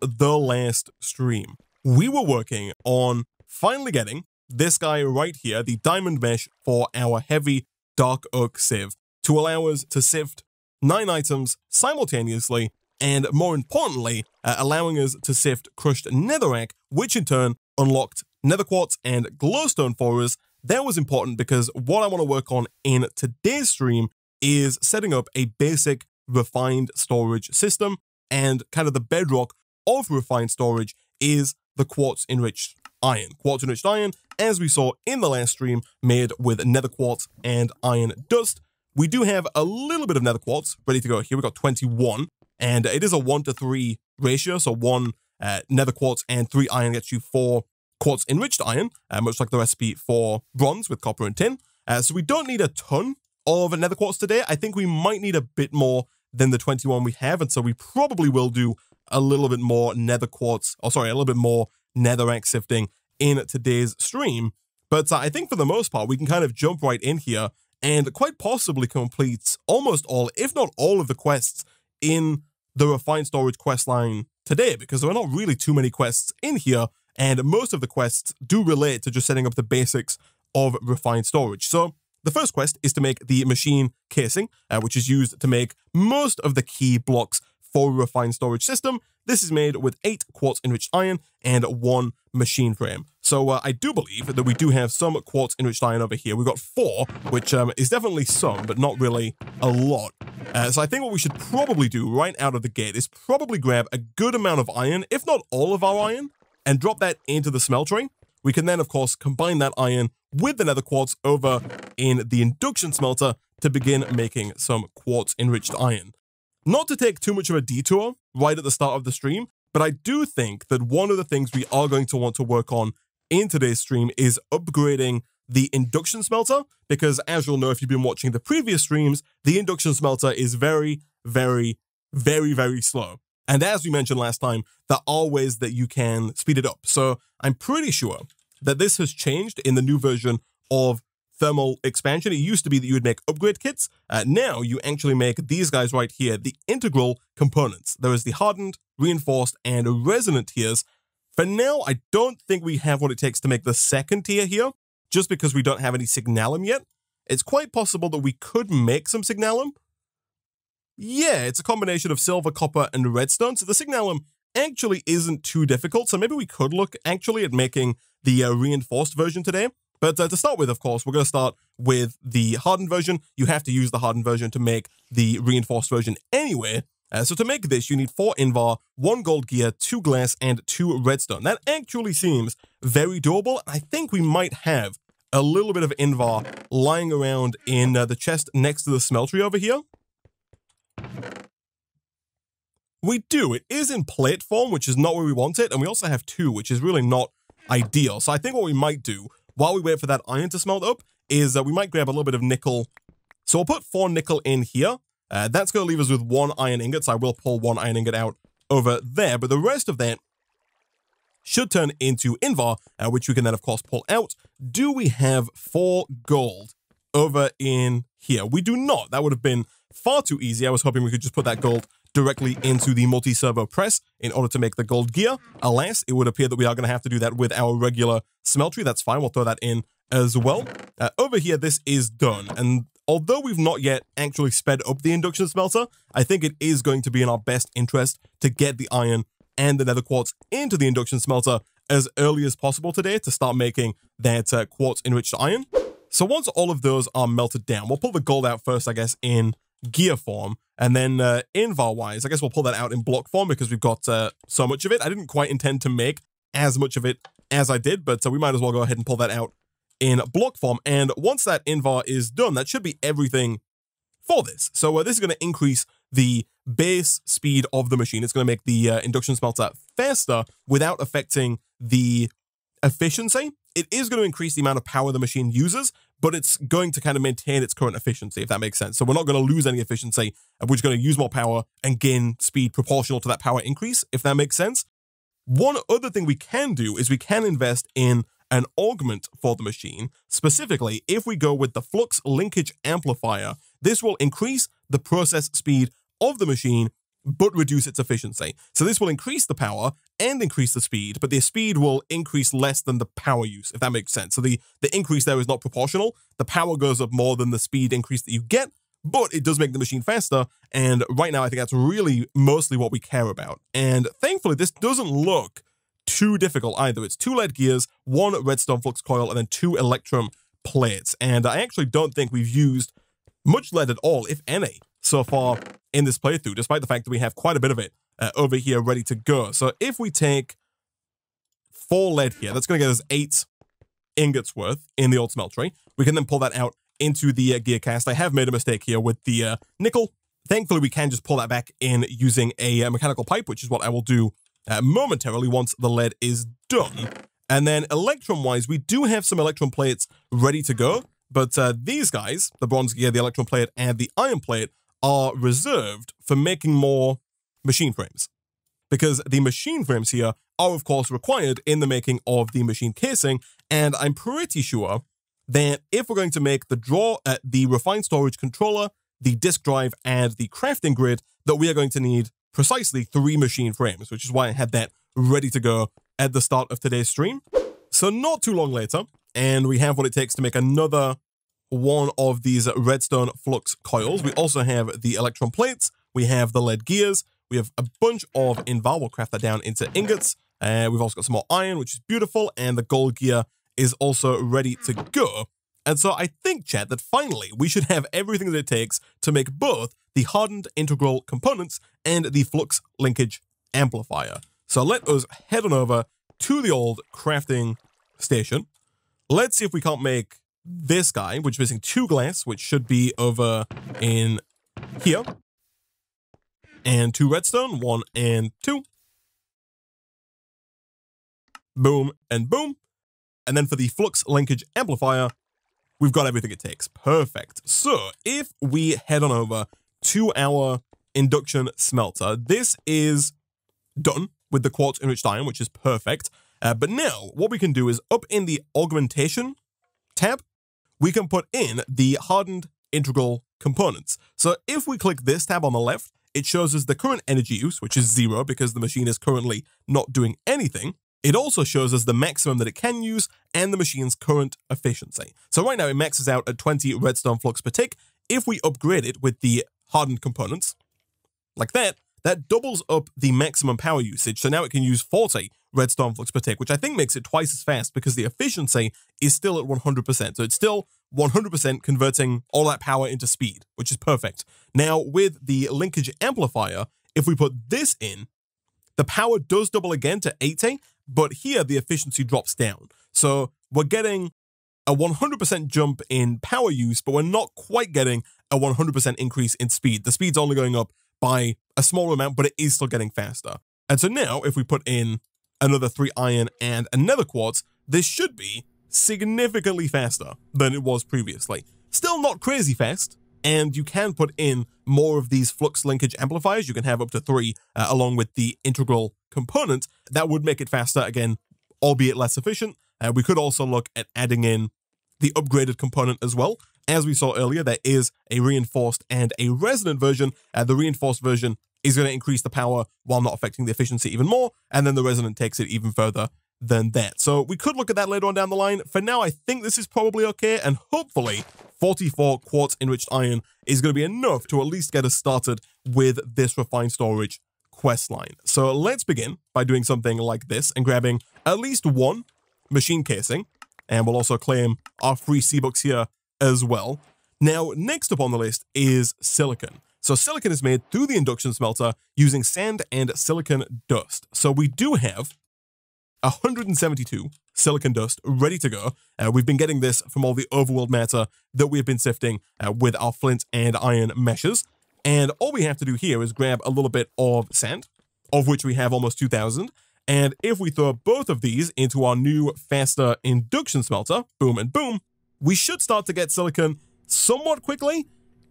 the last stream, we were working on finally getting this guy right here, the diamond mesh for our heavy dark oak sieve to allow us to sift nine items simultaneously and more importantly, uh, allowing us to sift crushed netherrack, which in turn unlocked nether quartz and glowstone for us. That was important because what I want to work on in today's stream is setting up a basic refined storage system and kind of the bedrock of refined storage is the quartz enriched iron. Quartz enriched iron, as we saw in the last stream, made with nether quartz and iron dust. We do have a little bit of nether quartz ready to go here. We got 21, and it is a 1 to 3 ratio. So 1 uh, nether quartz and 3 iron gets you 4 quartz enriched iron, uh, much like the recipe for bronze with copper and tin. Uh, so we don't need a ton of nether quartz today. I think we might need a bit more than the 21 we have, and so we probably will do a little bit more nether quartz, or sorry, a little bit more netherrack sifting in today's stream. But uh, I think for the most part, we can kind of jump right in here and quite possibly complete almost all, if not all of the quests in the refined storage quest line today, because there are not really too many quests in here, and most of the quests do relate to just setting up the basics of refined storage. So the first quest is to make the machine casing, uh, which is used to make most of the key blocks for a refined storage system. This is made with 8 quartz enriched iron and 1 machine frame. So uh, I do believe that we do have some quartz enriched iron over here. We've got 4, which um, is definitely some, but not really a lot. Uh, so I think what we should probably do right out of the gate is probably grab a good amount of iron, if not all of our iron, and drop that into the smeltery. We can then, of course, combine that iron with the nether quartz over in the induction smelter to begin making some quartz enriched iron. Not to take too much of a detour right at the start of the stream, but I do think that one of the things we are going to want to work on in today's stream is upgrading the induction smelter, because as you'll know if you've been watching the previous streams, the induction smelter is very, very, very, very slow. And as we mentioned last time, there are ways that you can speed it up. So I'm pretty sure that this has changed in the new version of thermal expansion. It used to be that you would make upgrade kits. Uh, now you actually make these guys right here, the integral components. There is the hardened, reinforced, and resonant tiers. For now, I don't think we have what it takes to make the second tier here, just because we don't have any signalum yet. It's quite possible that we could make some signalum. Yeah, it's a combination of silver, copper, and redstone, so the signalum actually isn't too difficult, so maybe we could look actually at making the uh, reinforced version today. But uh, to start with, of course, we're going to start with the hardened version. You have to use the hardened version to make the reinforced version anyway. Uh, so to make this, you need four Invar, one gold gear, two glass, and two redstone. That actually seems very doable. I think we might have a little bit of Invar lying around in uh, the chest next to the smeltery over here. We do. It is in plate form, which is not where we want it. And we also have two, which is really not ideal. So I think what we might do while we wait for that iron to smelt up is that we might grab a little bit of nickel. So we'll put four nickel in here. Uh, that's going to leave us with one iron ingot. So I will pull one iron ingot out over there. But the rest of that should turn into Invar, uh, which we can then, of course, pull out. Do we have four gold over in here? We do not. That would have been far too easy. I was hoping we could just put that gold directly into the multi-servo press in order to make the gold gear. Alas, it would appear that we are going to have to do that with our regular smeltery. That's fine. We'll throw that in as well. Uh, over here, this is done. And although we've not yet actually sped up the induction smelter, I think it is going to be in our best interest to get the iron and the nether quartz into the induction smelter as early as possible today to start making that uh, quartz enriched iron. So once all of those are melted down, we'll pull the gold out first, I guess, in gear form. And then uh, Invar-wise, I guess we'll pull that out in block form because we've got uh, so much of it. I didn't quite intend to make as much of it as I did, but so we might as well go ahead and pull that out in block form. And once that Invar is done, that should be everything for this. So uh, this is going to increase the base speed of the machine. It's going to make the uh, induction smelter faster without affecting the efficiency. It is going to increase the amount of power the machine uses, but it's going to kind of maintain its current efficiency, if that makes sense. So we're not going to lose any efficiency, and we're just going to use more power and gain speed proportional to that power increase, if that makes sense. One other thing we can do is we can invest in an augment for the machine. Specifically, if we go with the flux linkage amplifier, this will increase the process speed of the machine but reduce its efficiency. So this will increase the power and increase the speed, but the speed will increase less than the power use, if that makes sense. So the, the increase there is not proportional. The power goes up more than the speed increase that you get, but it does make the machine faster. And right now, I think that's really mostly what we care about. And thankfully, this doesn't look too difficult either. It's two lead gears, one redstone flux coil, and then two electrum plates. And I actually don't think we've used much lead at all, if any, so far in this playthrough, despite the fact that we have quite a bit of it uh, over here ready to go. So if we take four lead here, that's going to get us eight ingots worth in the old smeltery. We can then pull that out into the uh, gear cast. I have made a mistake here with the uh, nickel. Thankfully, we can just pull that back in using a uh, mechanical pipe, which is what I will do uh, momentarily once the lead is done. And then electrum-wise, we do have some electrum plates ready to go. But uh, these guys, the bronze gear, the electrum plate, and the iron plate, are reserved for making more machine frames. Because the machine frames here are, of course, required in the making of the machine casing, and I'm pretty sure that if we're going to make the draw at the refined storage controller, the disk drive, and the crafting grid, that we are going to need precisely three machine frames, which is why I had that ready to go at the start of today's stream. So not too long later, and we have what it takes to make another one of these redstone flux coils. We also have the electrum plates, we have the lead gears, we have a bunch of invar. We'll craft that down into ingots. Uh, we've also got some more iron, which is beautiful, and the gold gear is also ready to go. And so I think, chat, that finally we should have everything that it takes to make both the hardened integral components and the flux linkage amplifier. So let us head on over to the old crafting station. Let's see if we can't make this guy, which is missing two glass, which should be over in here. And two redstone, one and two. Boom and boom. And then for the flux linkage amplifier, we've got everything it takes. Perfect. So if we head on over to our induction smelter, this is done with the quartz enriched iron, which is perfect. Uh, but now what we can do is up in the augmentation tab, we can put in the hardened integral components. So if we click this tab on the left, it shows us the current energy use, which is zero because the machine is currently not doing anything. It also shows us the maximum that it can use and the machine's current efficiency. So right now it maxes out at 20 redstone flux per tick. If we upgrade it with the hardened components, like that, that doubles up the maximum power usage. So now it can use 40 redstone flux per tick, which I think makes it twice as fast because the efficiency is still at 100%. So it's still 100% converting all that power into speed, which is perfect. Now with the linkage amplifier, if we put this in, the power does double again to 80, but here the efficiency drops down. So we're getting a 100% jump in power use, but we're not quite getting a 100% increase in speed. The speed's only going up by a small amount, but it is still getting faster. And so now, if we put in another three iron and another quartz, this should be significantly faster than it was previously. Still not crazy fast, and you can put in more of these flux linkage amplifiers. You can have up to three uh, along with the integral component. That would make it faster, again, albeit less efficient. Uh, we could also look at adding in the upgraded component as well. As we saw earlier, there is a reinforced and a resonant version. Uh, the reinforced version is going to increase the power while not affecting the efficiency even more, and then the resonant takes it even further than that. So we could look at that later on down the line. For now, I think this is probably okay, and hopefully 44 quartz enriched iron is going to be enough to at least get us started with this refined storage quest line. So let's begin by doing something like this and grabbing at least one machine casing, and we'll also claim our free C-Bucks here as well. Now, next up on the list is silicon. So silicon is made through the induction smelter using sand and silicon dust. So we do have 172 silicon dust ready to go. Uh, we've been getting this from all the overworld matter that we've been sifting uh, with our flint and iron meshes. And all we have to do here is grab a little bit of sand, of which we have almost 2,000. And if we throw both of these into our new, faster induction smelter, boom and boom, we should start to get silicon somewhat quickly.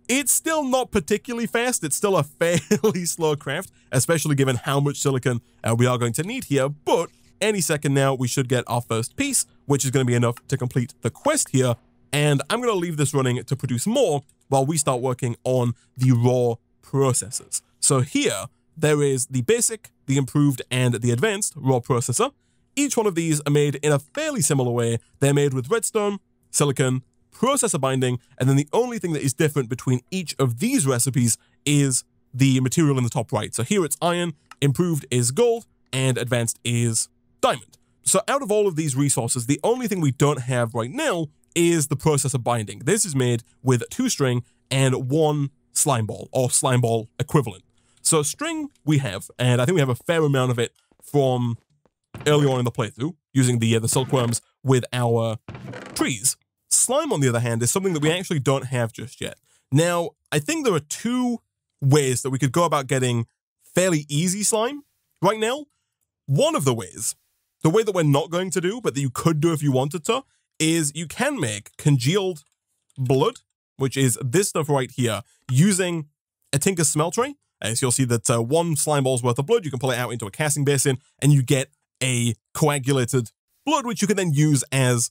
It's still not particularly fast. It's still a fairly slow craft, especially given how much silicon uh, we are going to need here. But any second now, we should get our first piece, which is going to be enough to complete the quest here. And I'm going to leave this running to produce more while we start working on the raw processors. So here, there is the basic, the improved, and the advanced raw processor. Each one of these are made in a fairly similar way. They're made with redstone, silicon, processor binding, and then the only thing that is different between each of these recipes is the material in the top right. So here it's iron, improved is gold, and advanced is diamond. So out of all of these resources, the only thing we don't have right now is the processor binding. This is made with two string and one slime ball or slime ball equivalent. So string we have, and I think we have a fair amount of it from early on in the playthrough using the uh, the silkworms with our trees. Slime, on the other hand, is something that we actually don't have just yet. Now, I think there are two ways that we could go about getting fairly easy slime right now. One of the ways, the way that we're not going to do, but that you could do if you wanted to, is you can make congealed blood, which is this stuff right here, using a Tinker Smeltery. As you'll see that uh, one slime ball's worth of blood, you can pull it out into a casting basin, and you get a coagulated blood, which you can then use as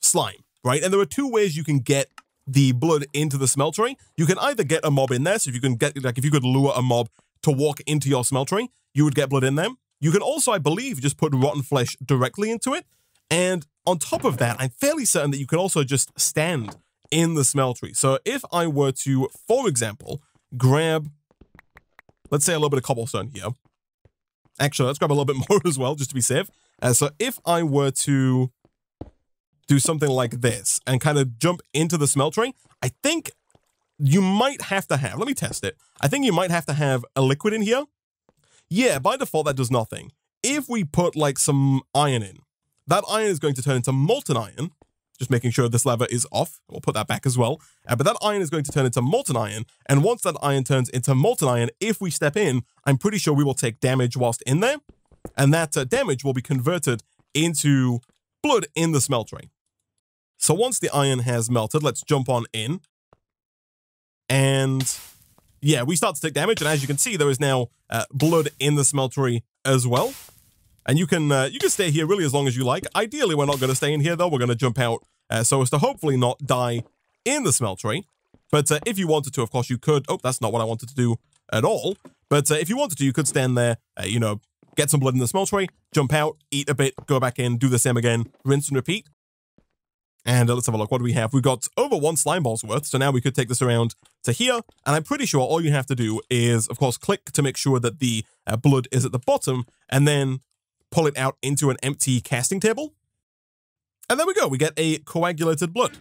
slime, right? And there are two ways you can get the blood into the smeltery. You can either get a mob in there, so if you can get, like, if you could lure a mob to walk into your smeltery, you would get blood in them. You can also, I believe, just put rotten flesh directly into it. And on top of that, I'm fairly certain that you can also just stand in the smeltery. So if I were to, for example, grab, let's say a little bit of cobblestone here. Actually, let's grab a little bit more as well, just to be safe. Uh, so if I were to do something like this and kind of jump into the smeltery, I think you might have to have, let me test it. I think you might have to have a liquid in here. Yeah, by default, that does nothing. If we put like some iron in, that iron is going to turn into molten iron, just making sure this lever is off. We'll put that back as well. Uh, but that iron is going to turn into molten iron. And once that iron turns into molten iron, if we step in, I'm pretty sure we will take damage whilst in there. And that uh, damage will be converted into blood in the smelt smeltery. So once the iron has melted, let's jump on in. And yeah, we start to take damage. And as you can see, there is now uh, blood in the smeltery as well. And you can uh, you can stay here really as long as you like. Ideally, we're not going to stay in here, though. We're going to jump out uh, so as to hopefully not die in the smeltery. But uh, if you wanted to, of course, you could. Oh, that's not what I wanted to do at all. But uh, if you wanted to, you could stand there, uh, you know, get some blood in the smeltery, jump out, eat a bit, go back in, do the same again, rinse and repeat. And let's have a look. What do we have? We've got over one slime ball's worth. So now we could take this around to here. And I'm pretty sure all you have to do is, of course, click to make sure that the uh, blood is at the bottom and then pull it out into an empty casting table. And there we go. We get a coagulated blood.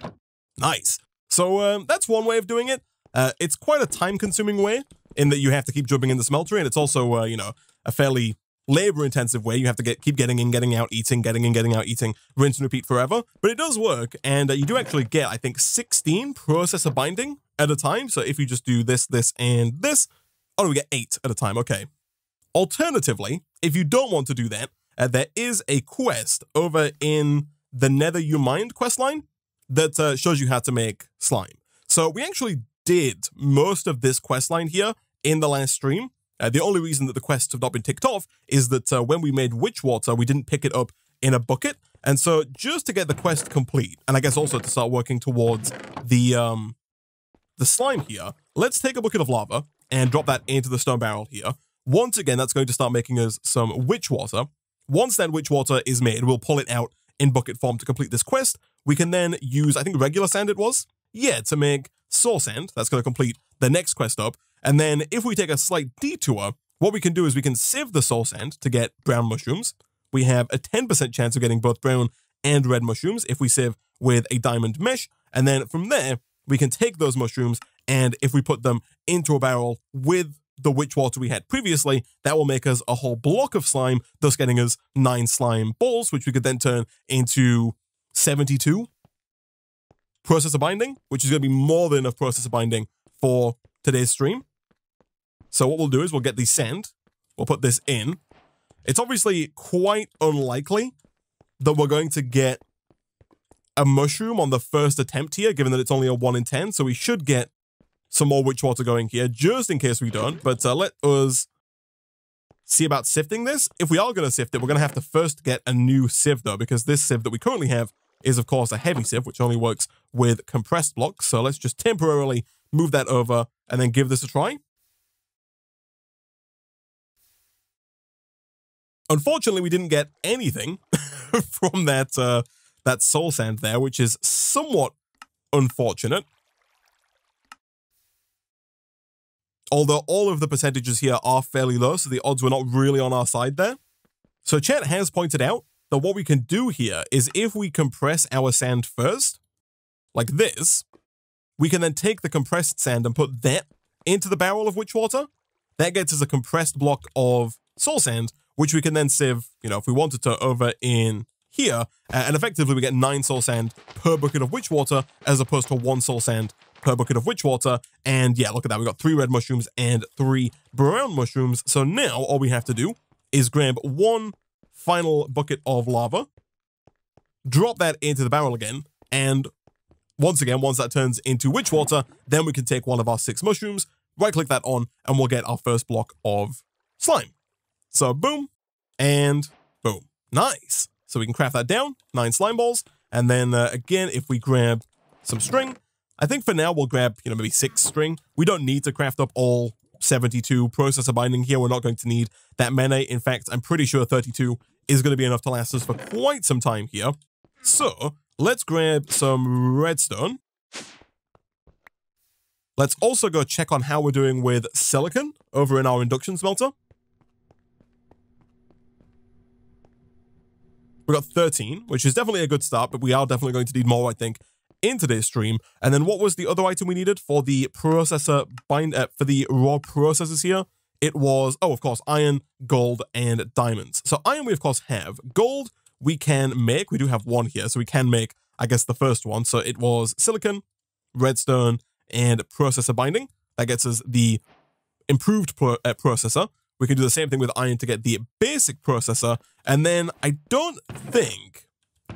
Nice. So um, that's one way of doing it. Uh, it's quite a time-consuming way in that you have to keep jumping in the smeltery, and it's also, uh, you know, a fairly labor-intensive way. You have to get keep getting in, getting out, eating, getting in, getting out, eating, rinse and repeat forever. But it does work, and uh, you do actually get, I think, 16 processor binding at a time. So if you just do this, this, and this, oh, we get eight at a time. Okay. Alternatively, if you don't want to do that, uh, there is a quest over in the Nether You Mind quest line that uh, shows you how to make slime. So we actually did most of this quest line here in the last stream. Uh, the only reason that the quests have not been ticked off is that uh, when we made witch water, we didn't pick it up in a bucket. And so just to get the quest complete, and I guess also to start working towards the um the slime here, let's take a bucket of lava and drop that into the stone barrel here. Once again, that's going to start making us some witch water. Once that witch water is made, we'll pull it out in bucket form to complete this quest. We can then use, I think regular sand it was? Yeah, to make soul sand. That's going to complete the next quest up. And then if we take a slight detour, what we can do is we can sieve the soul sand to get brown mushrooms. We have a 10% chance of getting both brown and red mushrooms if we sieve with a diamond mesh. And then from there, we can take those mushrooms and if we put them into a barrel with the witch water we had previously, that will make us a whole block of slime, thus getting us nine slime balls, which we could then turn into 72 processor binding, which is going to be more than enough processor binding for today's stream. So what we'll do is we'll get the sand, we'll put this in. It's obviously quite unlikely that we're going to get a mushroom on the first attempt here, given that it's only a 1 in 10, so we should get some more witch water going here, just in case we don't. But uh, let us see about sifting this. If we are going to sift it, we're going to have to first get a new sieve, though, because this sieve that we currently have is, of course, a heavy sieve, which only works with compressed blocks. So let's just temporarily move that over and then give this a try. Unfortunately, we didn't get anything from that uh, that soul sand there, which is somewhat unfortunate. Although all of the percentages here are fairly low, so the odds were not really on our side there. So chat has pointed out that what we can do here is if we compress our sand first, like this, we can then take the compressed sand and put that into the barrel of witch water. That gets us a compressed block of soul sand, which we can then sieve, you know, if we wanted to, over in here. Uh, and effectively, we get nine soul sand per bucket of witch water, as opposed to one soul sand per bucket of witch water. And yeah, look at that. We got three red mushrooms and three brown mushrooms. So now all we have to do is grab one final bucket of lava, drop that into the barrel again, and once again, once that turns into witch water, then we can take one of our six mushrooms, right click that on, and we'll get our first block of slime. So boom, and boom. Nice. So we can craft that down, nine slime balls, and then uh, again, if we grab some string, I think for now we'll grab, you know, maybe six string. We don't need to craft up all 72 processor binding here. We're not going to need that many. In fact, I'm pretty sure 32 is going to be enough to last us for quite some time here. So let's grab some redstone. Let's also go check on how we're doing with silicon over in our induction smelter. We got 13, which is definitely a good start, but we are definitely going to need more, I think, in today's stream. And then what was the other item we needed for the processor bind uh, for the raw processors here? It was, oh, of course, iron, gold, and diamonds. So iron we, of course, have. Gold we can make. We do have one here, so we can make, I guess, the first one. So it was silicon, redstone, and processor binding. That gets us the improved pro uh, processor. We can do the same thing with iron to get the basic processor. And then I don't think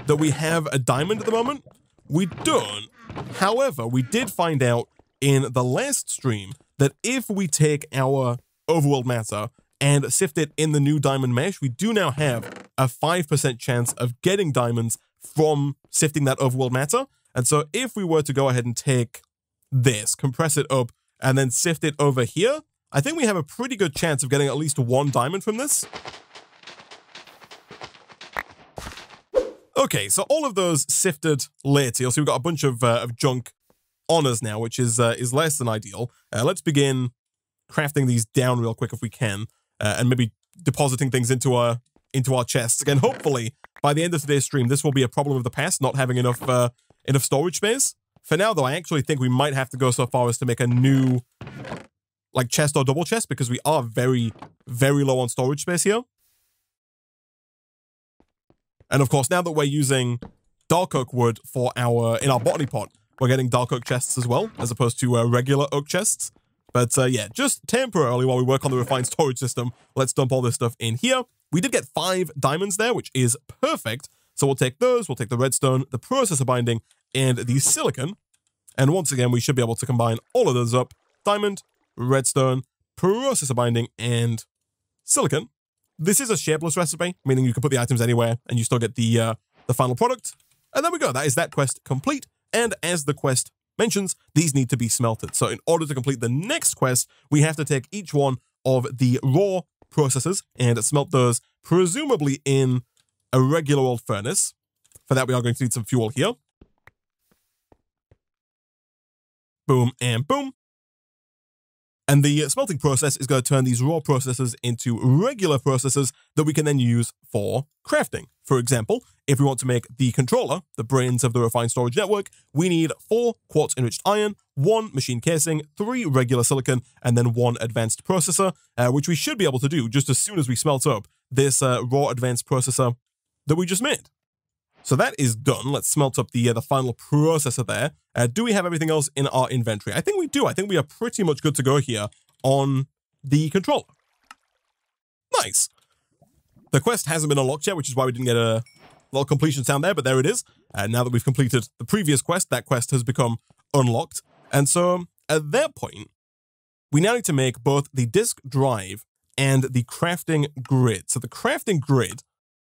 that we have a diamond at the moment. We don't. However, we did find out in the last stream that if we take our overworld matter and sift it in the new diamond mesh, we do now have a 5% chance of getting diamonds from sifting that overworld matter. And so if we were to go ahead and take this, compress it up, and then sift it over here, I think we have a pretty good chance of getting at least one diamond from this. Okay, so all of those sifted later, so we've got a bunch of, uh, of junk on us now, which is uh, is less than ideal. Uh, let's begin crafting these down real quick if we can, uh, and maybe depositing things into our into our chests. Again, hopefully by the end of today's stream, this will be a problem of the past, not having enough uh, enough storage space. For now, though, I actually think we might have to go so far as to make a new like chest or double chest because we are very, very low on storage space here. And of course, now that we're using dark oak wood for our in our botany pot, we're getting dark oak chests as well, as opposed to uh, regular oak chests. But uh, yeah, just temporarily while we work on the refined storage system, let's dump all this stuff in here. We did get five diamonds there, which is perfect. So we'll take those, we'll take the redstone, the processor binding, and the silicon. And once again, we should be able to combine all of those up. Diamond, redstone, processor binding, and silicon. This is a shapeless recipe, meaning you can put the items anywhere and you still get the uh, the final product. And there we go. That is that quest complete. And as the quest mentions, these need to be smelted. So in order to complete the next quest, we have to take each one of the raw processors and smelt those, presumably in a regular old furnace. For that, we are going to need some fuel here. Boom and boom. And the smelting process is going to turn these raw processors into regular processes that we can then use for crafting. For example, if we want to make the controller, the brains of the refined storage network, we need four quartz enriched iron, one machine casing, three regular silicon, and then one advanced processor, uh, which we should be able to do just as soon as we smelt up this uh, raw advanced processor that we just made. So that is done. Let's smelt up the uh, the final processor there. Uh, do we have everything else in our inventory? I think we do. I think we are pretty much good to go here on the controller. Nice. The quest hasn't been unlocked yet, which is why we didn't get a little completion sound there, but there it is. And now that we've completed the previous quest, that quest has become unlocked. And so at that point, we now need to make both the disk drive and the crafting grid. So the crafting grid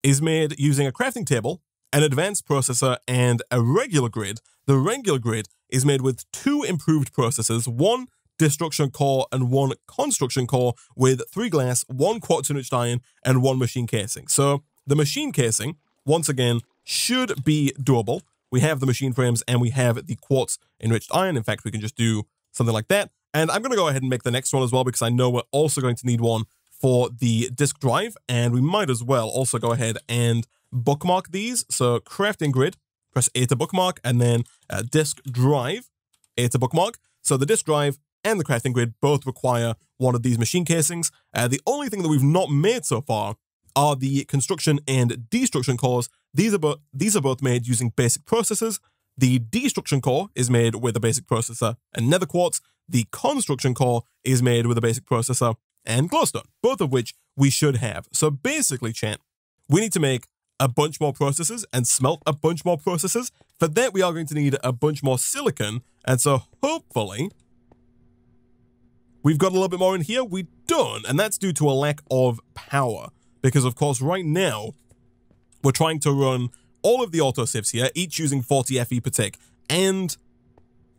is made using a crafting table an advanced processor, and a regular grid. The regular grid is made with two improved processors, one destruction core and one construction core with three glass, one quartz enriched iron, and one machine casing. So the machine casing, once again, should be doable. We have the machine frames and we have the quartz enriched iron. In fact, we can just do something like that. And I'm going to go ahead and make the next one as well because I know we're also going to need one for the disk drive. And we might as well also go ahead and bookmark these. So crafting grid, press A to bookmark, and then uh, disk drive, A to bookmark. So the disk drive and the crafting grid both require one of these machine casings. Uh, the only thing that we've not made so far are the construction and destruction cores. These are, bo- these are both made using basic processors. The destruction core is made with a basic processor and nether quartz. The construction core is made with a basic processor and glowstone, both of which we should have. So basically, Chant, we need to make a bunch more processors and smelt a bunch more processors. For that, we are going to need a bunch more silicon. And so hopefully we've got a little bit more in here. We don't. And that's due to a lack of power. Because of course, right now, we're trying to run all of the auto sieves here, each using 40 FE per tick. And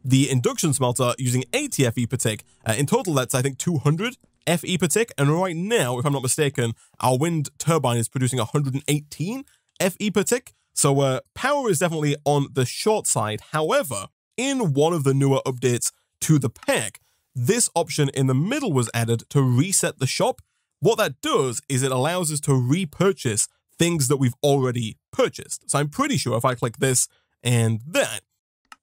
the induction smelter using 80 FE per tick. Uh, in total, that's, I think, 200 FE per tick. And right now, if I'm not mistaken, our wind turbine is producing 118 FE per tick. So uh, power is definitely on the short side. However, in one of the newer updates to the pack, this option in the middle was added to reset the shop. What that does is it allows us to repurchase things that we've already purchased. So I'm pretty sure if I click this and that,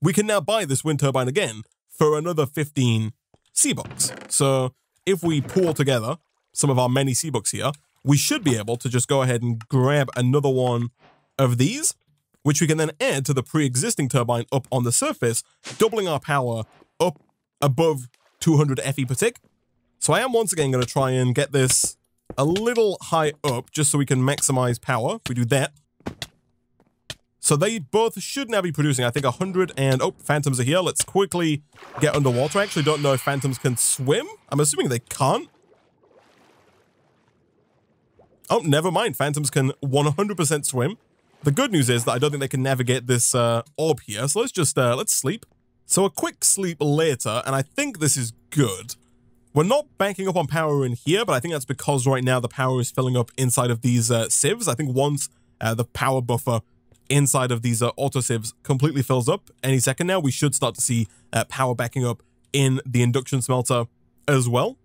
we can now buy this wind turbine again for another 15 C-Bucks. So if we pull together some of our many C-Bucks here, we should be able to just go ahead and grab another one of these, which we can then add to the pre-existing turbine up on the surface, doubling our power up above 200 FE per tick. So I am once again going to try and get this a little high up just so we can maximize power. If we do that. So they both should now be producing, I think, 100 and... Oh, phantoms are here. Let's quickly get underwater. I actually don't know if phantoms can swim. I'm assuming they can't. Oh, never mind. Phantoms can 100% swim. The good news is that I don't think they can navigate this uh, orb here. So let's just, uh, let's sleep. So a quick sleep later, and I think this is good. We're not banking up on power in here, but I think that's because right now the power is filling up inside of these uh, sieves. I think once uh, the power buffer inside of these uh, autosieves completely fills up any second now, we should start to see uh, power backing up in the induction smelter as well.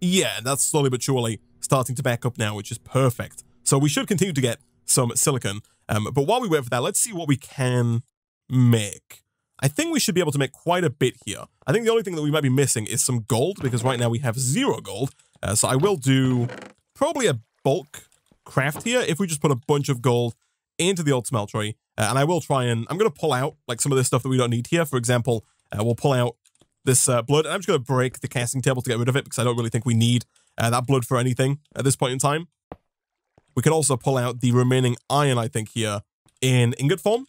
Yeah, that's slowly but surely starting to back up now, which is perfect. So we should continue to get some silicon. Um, but while we wait for that, let's see what we can make. I think we should be able to make quite a bit here. I think the only thing that we might be missing is some gold, because right now we have zero gold. Uh, so I will do probably a bulk craft here if we just put a bunch of gold into the old smeltery. Uh, and I will try and, I'm going to pull out like some of this stuff that we don't need here. For example, uh, we'll pull out this uh, blood. And I'm just going to break the casting table to get rid of it because I don't really think we need uh, that blood for anything at this point in time. We can also pull out the remaining iron, I think, here in ingot form.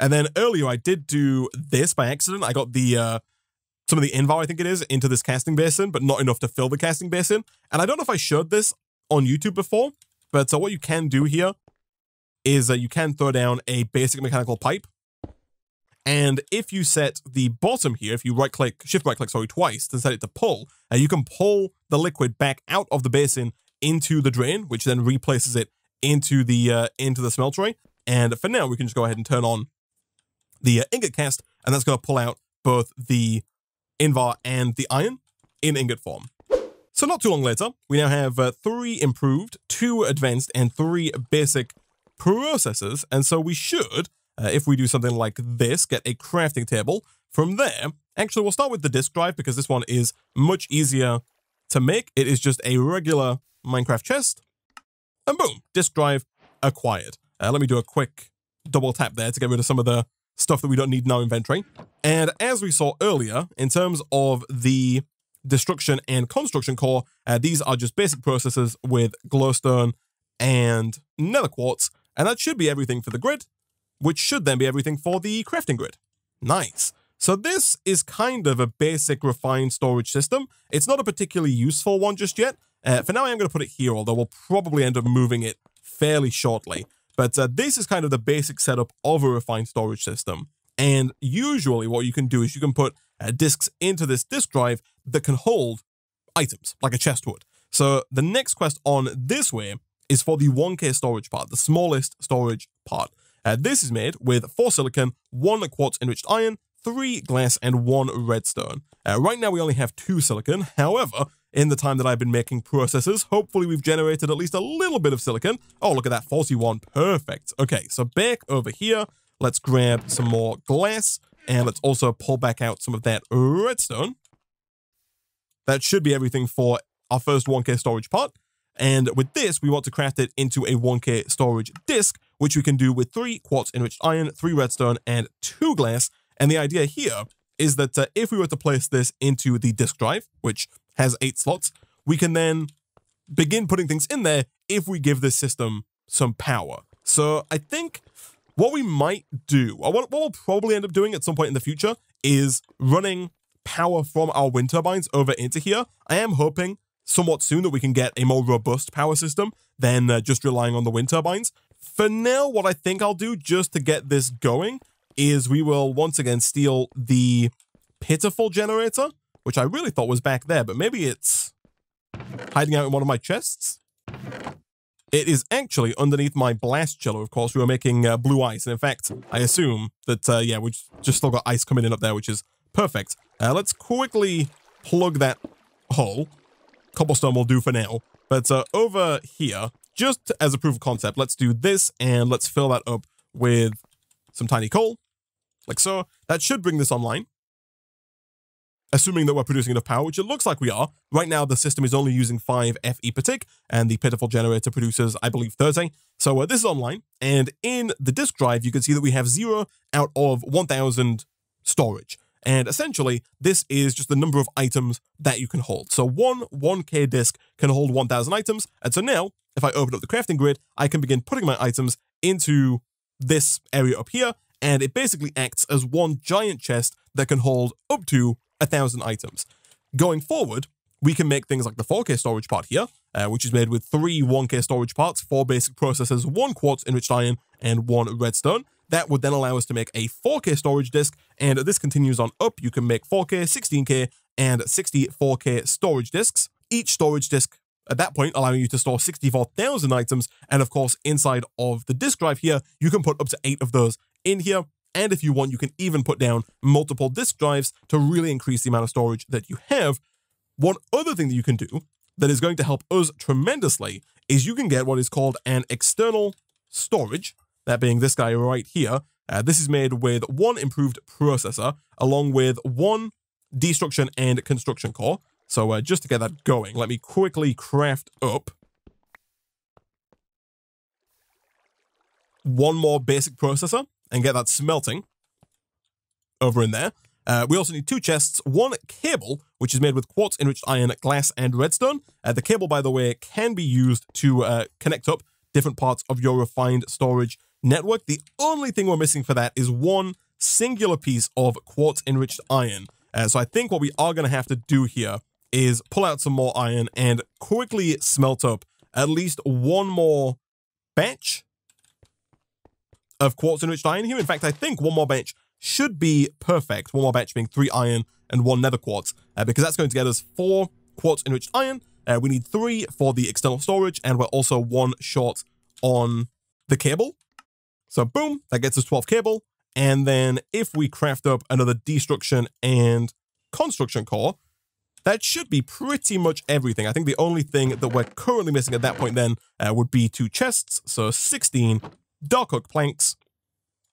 And then earlier I did do this by accident. I got the, uh, some of the invar, I think it is, into this casting basin, but not enough to fill the casting basin. And I don't know if I showed this on YouTube before, but uh, what you can do here is that you can throw down a basic mechanical pipe. And if you set the bottom here, if you right click, shift right click, sorry, twice to set it to pull, uh, you can pull the liquid back out of the basin into the drain, which then replaces it into the uh, into the smeltery. And for now, we can just go ahead and turn on the uh, ingot cast, and that's going to pull out both the invar and the iron in ingot form. So not too long later, we now have uh, three improved, two advanced, and three basic processors. And so we should, uh, if we do something like this, get a crafting table. From there, actually, we'll start with the disk drive because this one is much easier to make. It is just a regular Minecraft chest. And boom, disk drive acquired. Uh, let me do a quick double tap there to get rid of some of the stuff that we don't need in our inventory. And as we saw earlier, in terms of the destruction and construction core, uh, these are just basic processors with glowstone and nether quartz and that should be everything for the grid, which should then be everything for the crafting grid. Nice. So this is kind of a basic refined storage system. It's not a particularly useful one just yet. Uh, for now, I am going to put it here, although we'll probably end up moving it fairly shortly. But uh, this is kind of the basic setup of a refined storage system. And usually what you can do is you can put uh, disks into this disk drive that can hold items, like a chest would. So the next quest on this way is for the 1K storage part, the smallest storage part. Uh, this is made with 4 silicon, 1 quartz enriched iron, 3 glass, and 1 redstone. Uh, right now we only have 2 silicon, however, in the time that I've been making processors, hopefully we've generated at least a little bit of silicon. Oh, look at that, 41, perfect. Okay, so back over here, let's grab some more glass, and let's also pull back out some of that redstone. That should be everything for our first 1K storage part. And with this, we want to craft it into a 1K storage disk, which we can do with three quartz enriched iron, three redstone, and two glass. And the idea here is that uh, if we were to place this into the disk drive, which has eight slots, we can then begin putting things in there if we give this system some power. So I think what we might do, or what we'll probably end up doing at some point in the future, is running power from our wind turbines over into here. I am hoping somewhat soon that we can get a more robust power system than uh, just relying on the wind turbines. For now, what I think I'll do just to get this going is we will once again steal the pitiful generator, which I really thought was back there, but maybe it's hiding out in one of my chests. It is actually underneath my blast chiller, of course. We were making uh, blue ice, and in fact, I assume that, uh, yeah, we just still got ice coming in up there, which is perfect. Uh, let's quickly plug that hole cobblestone will do for now. But uh, over here, just as a proof of concept, let's do this and let's fill that up with some tiny coal, like so. That should bring this online. Assuming that we're producing enough power, which it looks like we are. Right now, the system is only using 5 FE per tick, and the pitiful generator produces, I believe, 30. So uh, this is online, and in the disk drive, you can see that we have 0 out of 1,000 storage. And essentially, this is just the number of items that you can hold. So one 1K disk can hold 1,000 items. And so now, if I open up the crafting grid, I can begin putting my items into this area up here. And it basically acts as one giant chest that can hold up to a 1,000 items. Going forward, we can make things like the 4K storage part here, uh, which is made with three 1K storage parts, four basic processors, one quartz enriched iron, and one redstone. That would then allow us to make a 4K storage disk, and this continues on up. You can make 4K, 16K, and 64K storage disks. Each storage disk at that point, allowing you to store 64,000 items. And of course, inside of the disk drive here, you can put up to eight of those in here. And if you want, you can even put down multiple disk drives to really increase the amount of storage that you have. One other thing that you can do that is going to help us tremendously is you can get what is called an external storage that being this guy right here. Uh, this is made with one improved processor along with one destruction and construction core. So uh, just to get that going, let me quickly craft up one more basic processor and get that smelting over in there. Uh, we also need two chests, one cable, which is made with quartz enriched iron, glass, and redstone. Uh, the cable, by the way, can be used to uh, connect up different parts of your refined storage network. The only thing we're missing for that is one singular piece of quartz enriched iron. Uh, so I think what we are going to have to do here is pull out some more iron and quickly smelt up at least one more batch of quartz enriched iron here. In fact, I think one more batch should be perfect. One more batch being three iron and one nether quartz, uh, because that's going to get us four quartz enriched iron. Uh, we need three for the external storage, and we're also one short on the cable. So boom, that gets us 12 cable. And then if we craft up another destruction and construction core, that should be pretty much everything. I think the only thing that we're currently missing at that point then uh, would be two chests. So 16 dark oak planks,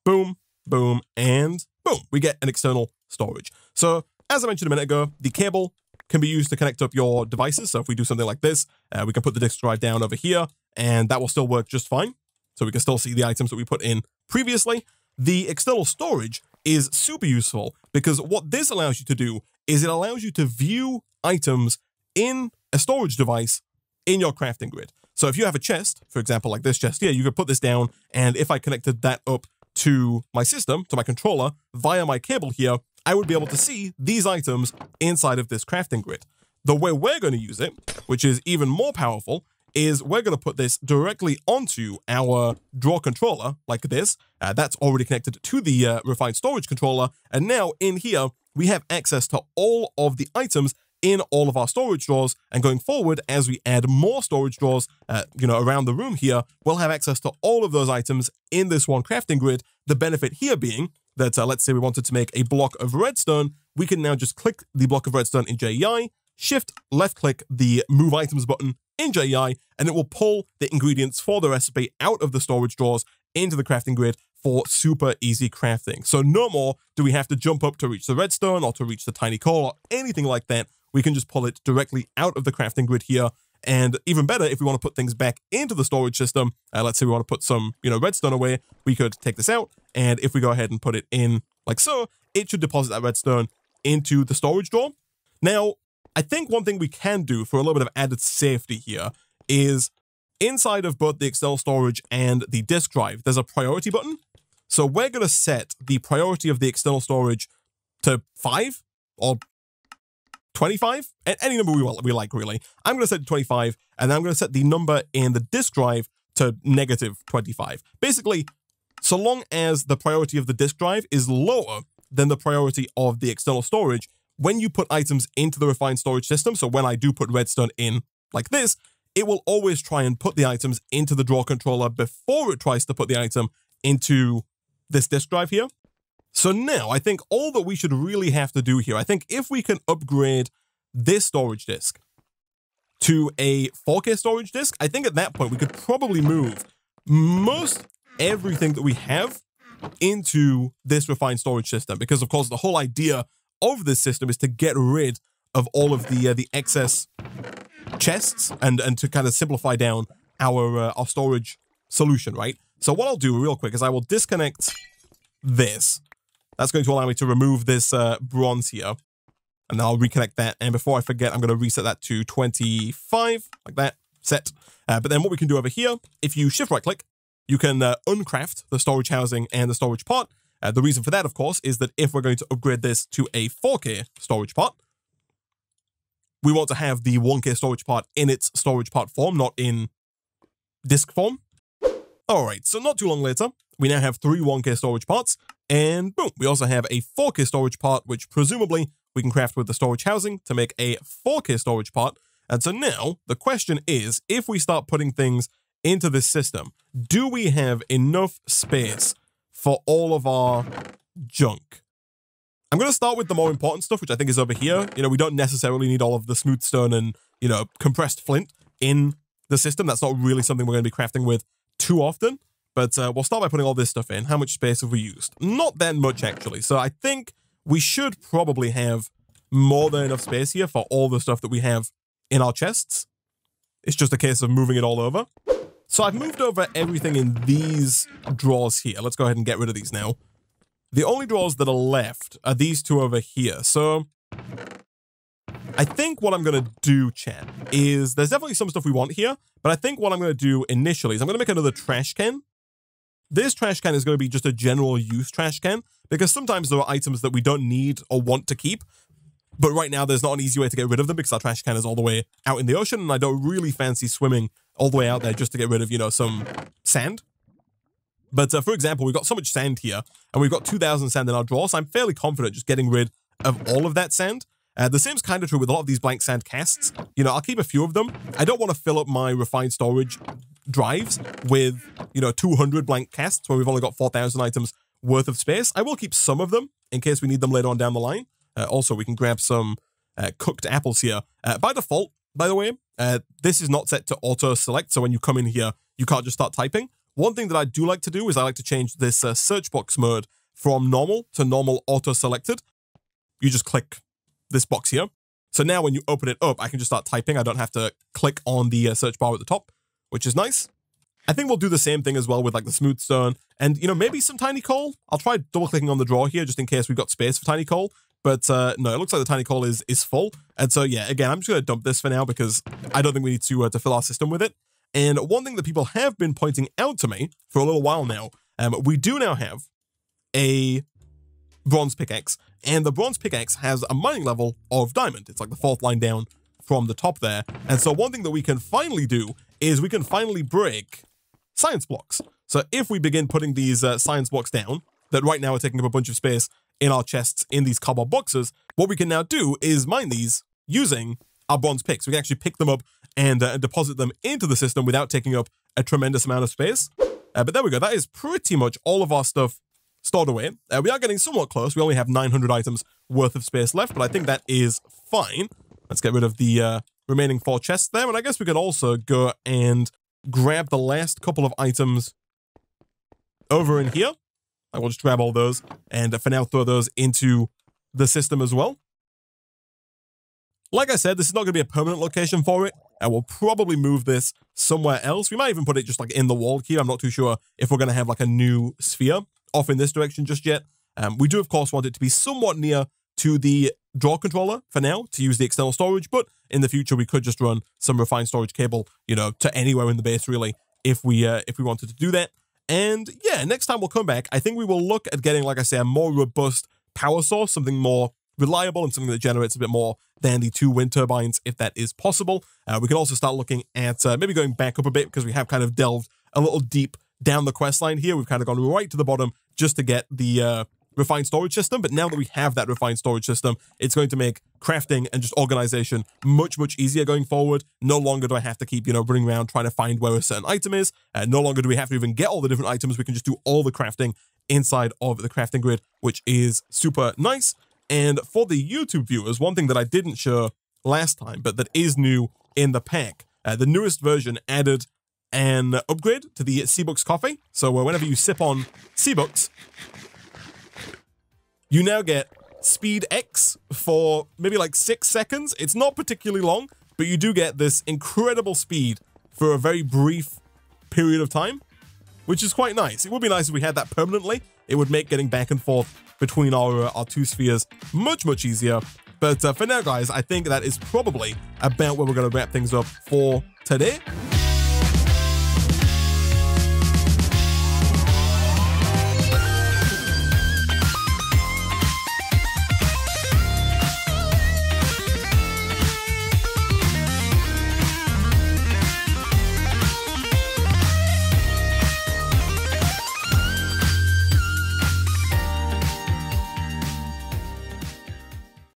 boom, boom, and boom, we get an external storage. So as I mentioned a minute ago, the cable can be used to connect up your devices. So if we do something like this, uh, we can put the disk drive down over here and that will still work just fine so we can still see the items that we put in previously. The external storage is super useful because what this allows you to do is it allows you to view items in a storage device in your crafting grid. So if you have a chest, for example, like this chest here, you could put this down, and if I connected that up to my system, to my controller, via my cable here, I would be able to see these items inside of this crafting grid. The way we're going to use it, which is even more powerful, is we're going to put this directly onto our drawer controller like this. Uh, that's already connected to the uh, refined storage controller. And now in here, we have access to all of the items in all of our storage drawers. And going forward, as we add more storage drawers, uh, you know, around the room here, we'll have access to all of those items in this one crafting grid. The benefit here being that, uh, let's say we wanted to make a block of redstone, we can now just click the block of redstone in JEI, shift left click the move items button in JEI, and it will pull the ingredients for the recipe out of the storage drawers into the crafting grid for super easy crafting. So no more do we have to jump up to reach the redstone or to reach the tiny coal or anything like that. We can just pull it directly out of the crafting grid here. And even better, if we want to put things back into the storage system, uh, let's say we want to put some, you know, redstone away, we could take this out. And if we go ahead and put it in like so, it should deposit that redstone into the storage drawer. Now, I think one thing we can do for a little bit of added safety here is inside of both the external storage and the disk drive, there's a priority button. So we're going to set the priority of the external storage to 5 or 25, any number we, want, we like, really. I'm going to set 25, and I'm going to set the number in the disk drive to negative 25. Basically, so long as the priority of the disk drive is lower than the priority of the external storage, when you put items into the refined storage system, so when I do put redstone in like this, it will always try and put the items into the drawer controller before it tries to put the item into this disk drive here. So now I think all that we should really have to do here, I think if we can upgrade this storage disk to a 4K storage disk, I think at that point we could probably move most everything that we have into this refined storage system because of course the whole idea of this system is to get rid of all of the uh, the excess chests and and to kind of simplify down our uh, our storage solution, right? So what I'll do real quick is I will disconnect this. That's going to allow me to remove this uh, bronze here. And I'll reconnect that. And before I forget, I'm going to reset that to 25, like that, set. Uh, but then what we can do over here, if you shift right click, you can uh, uncraft the storage housing and the storage part. Uh, the reason for that, of course, is that if we're going to upgrade this to a 4K storage part, we want to have the 1K storage part in its storage part form, not in disk form. All right, so not too long later, we now have three 1K storage parts, and boom, we also have a 4K storage part, which presumably we can craft with the storage housing to make a 4K storage part. And so now the question is, if we start putting things into this system, do we have enough space for all of our junk? I'm going to start with the more important stuff, which I think is over here. You know, we don't necessarily need all of the smooth stone and, you know, compressed flint in the system. That's not really something we're going to be crafting with too often. But uh, we'll start by putting all this stuff in. How much space have we used? Not that much, actually. So I think we should probably have more than enough space here for all the stuff that we have in our chests. It's just a case of moving it all over. So I've moved over everything in these drawers here. Let's go ahead and get rid of these now. The only drawers that are left are these two over here. So I think what I'm going to do, chat, is there's definitely some stuff we want here, but I think what I'm going to do initially is I'm going to make another trash can. This trash can is going to be just a general use trash can because sometimes there are items that we don't need or want to keep. But right now, there's not an easy way to get rid of them because our trash can is all the way out in the ocean, and I don't really fancy swimming all the way out there just to get rid of, you know, some sand. But uh, for example, we've got so much sand here, and we've got 2,000 sand in our drawer, so I'm fairly confident just getting rid of all of that sand. Uh, the same's kind of true with a lot of these blank sand casts. You know, I'll keep a few of them. I don't want to fill up my refined storage drives with, you know, 200 blank casts where we've only got 4,000 items worth of space. I will keep some of them in case we need them later on down the line. Uh, also, we can grab some uh, cooked apples here. Uh, by default, by the way, uh, this is not set to auto select. So when you come in here, you can't just start typing. One thing that I do like to do is I like to change this uh, search box mode from normal to normal auto selected. You just click this box here. So now when you open it up, I can just start typing. I don't have to click on the uh, search bar at the top, which is nice. I think we'll do the same thing as well with like the smooth stone and, you know, maybe some tiny coal. I'll try double clicking on the drawer here just in case we've got space for tiny coal. But uh, no, it looks like the tiny coal is is full. And so, yeah, again, I'm just to dump this for now because I don't think we need to, uh, to fill our system with it. And one thing that people have been pointing out to me for a little while now, um, we do now have a bronze pickaxe, and the bronze pickaxe has a mining level of diamond. It's like the fourth line down from the top there. And so one thing that we can finally do is we can finally break science blocks. So if we begin putting these uh, science blocks down, that right now are taking up a bunch of space in our chests in these cardboard boxes, what we can now do is mine these using our bronze picks. We can actually pick them up and uh, deposit them into the system without taking up a tremendous amount of space. Uh, but there we go. That is pretty much all of our stuff stored away. Uh, we are getting somewhat close. We only have 900 items worth of space left, but I think that is fine. Let's get rid of the uh, remaining four chests there. And I guess we could also go and grab the last couple of items over in here. I will just grab all those and for now throw those into the system as well. Like I said, this is not going to be a permanent location for it. I will probably move this somewhere else. We might even put it just like in the wall here. I'm not too sure if we're going to have like a new sphere off in this direction just yet. Um, we do, of course, want it to be somewhat near to the drawer controller for now to use the external storage, but in the future we could just run some refined storage cable, you know, to anywhere in the base really, if we uh, if we wanted to do that. And yeah, next time we'll come back, I think we will look at getting, like I say, a more robust power source, something more reliable and something that generates a bit more than the two wind turbines, if that is possible. Uh, we can also start looking at uh, maybe going back up a bit because we have kind of delved a little deep down the quest line here. We've kind of gone right to the bottom just to get the uh, refined storage system. But now that we have that refined storage system, it's going to make crafting and just organization much, much easier going forward. No longer do I have to keep, you know, running around trying to find where a certain item is. And no longer do we have to even get all the different items. We can just do all the crafting inside of the crafting grid, which is super nice. And for the YouTube viewers, one thing that I didn't show last time, but that is new in the pack, uh, the newest version added an upgrade to the Seabucks coffee. So uh, whenever you sip on Seabucks, you now get speed X for maybe like six seconds. It's not particularly long, but you do get this incredible speed for a very brief period of time, which is quite nice. It would be nice if we had that permanently. It would make getting back and forth between our, uh, our two spheres much, much easier. But uh, for now, guys, I think that is probably about where we're going to wrap things up for today.